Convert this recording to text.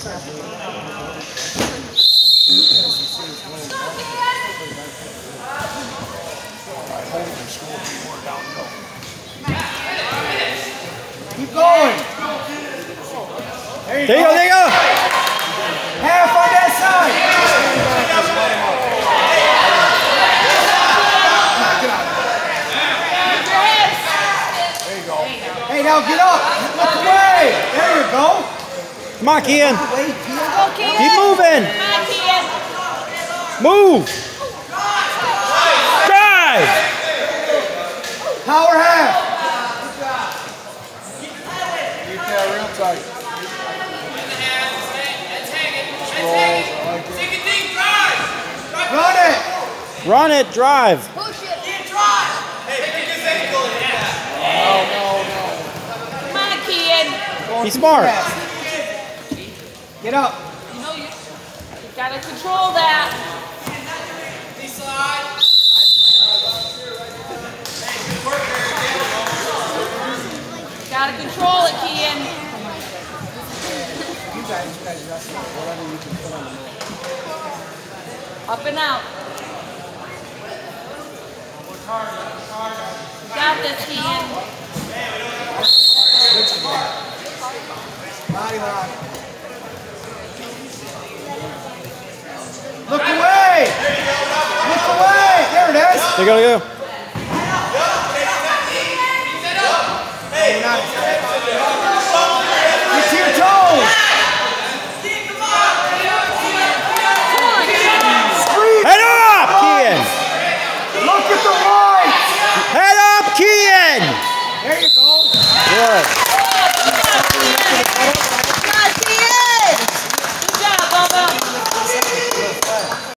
Keep going. There you There you go. go, there you go. Half on that side. Hey, now get up. Look away. There you go. Come on, Keian. Wait, Keelan. Go, Keian. Keep moving. Come on, Keian. Move. Drive. Power half. Keep that real tight. Run it. Run it. Drive. Push it. No, no, no. Come on, Keian. Be smart. Get up. You know you, you gotta control that. Gotta control it, Keian. You guys, you guys wrestle. Whatever you can put on the mat. Up and out. You got this, Keian. Body lock. They gotta go. It's. Head up, Look at the. Head up, There you go. Good.